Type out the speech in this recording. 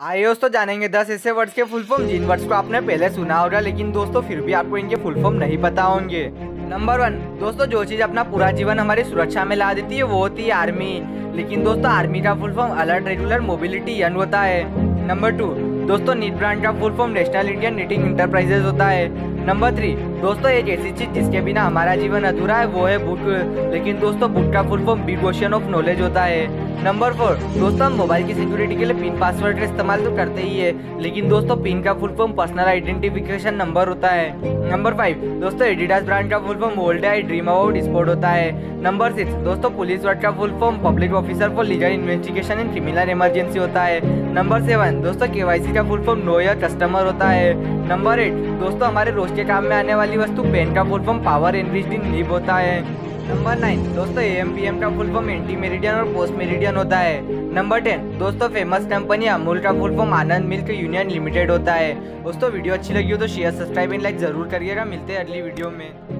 आइए दोस्तों जानेंगे, दस ऐसे वर्ड्स के फुल फॉर्म जिन वर्ड्स को आपने पहले सुना होगा, लेकिन दोस्तों फिर भी आपको इनके फुल फॉर्म नहीं पता होंगे। नंबर वन दोस्तों जो चीज़ अपना पूरा जीवन हमारी सुरक्षा में ला देती है, वो होती है आर्मी लेकिन दोस्तों आर्मी का full form alert regular mobility यन होता है. नंबर टू दोस्तों नीट ब्रांड का full form national Indian knitting enterprises होता है. नंबर थ्री दोस्तों एक ऐसी चीज़ जिसके बिना हमारा जीवन अधूरा है, वो है बुक लेकिन दोस्तों बुक का full form big ocean of knowledge होता है. नंबर फोर दोस्तों, हम मोबाइल की सिक्योरिटी के लिए पिन पासवर्ड का इस्तेमाल तो करते ही है, लेकिन दोस्तों पिन का full form personal identification number होता है। नंबर फाइव दोस्तों एडिडास ब्रांड का full form old I dream about sport होता है। नंबर सिक्स दोस्तों पुलिस वर्ड का full form public officer for legal investigation in criminal emergency होता है। नंबर सेवन दोस्तों केवाईसी का full form know your customer होता है। नंबर एट दोस्तों, हमारे रोज के काम में आने वाली वस्तु पेन का full form power enriched in होता है। नंबर नाइन दोस्तों ए एम का फुल फॉर्म एंटी मेरिडियन और पोस्ट मेरिडियन होता है। नंबर टेन दोस्तों फ़ेमस कंपनी अमूल का full form Anand milk union limited होता है। दोस्तों, वीडियो अच्छी लगी हो तो शेयर सब्सक्राइब एंड लाइक ज़रूर करिएगा। मिलते हैं अगली वीडियो में।